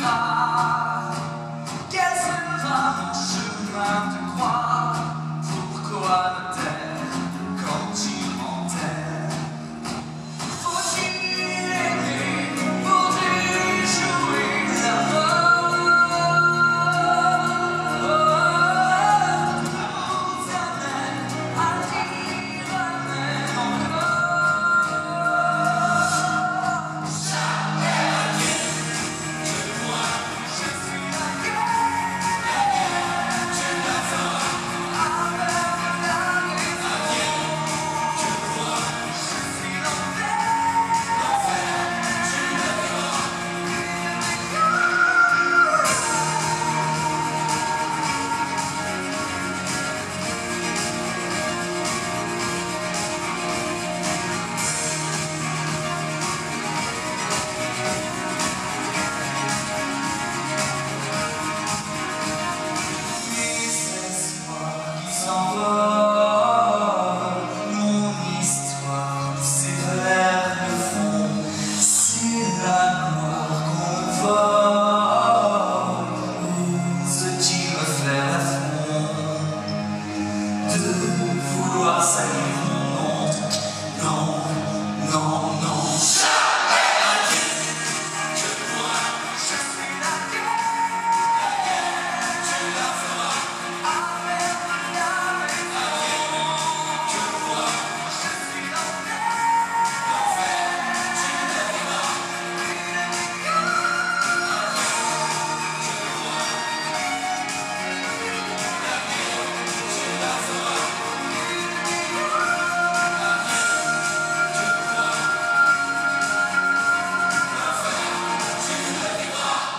fly. passa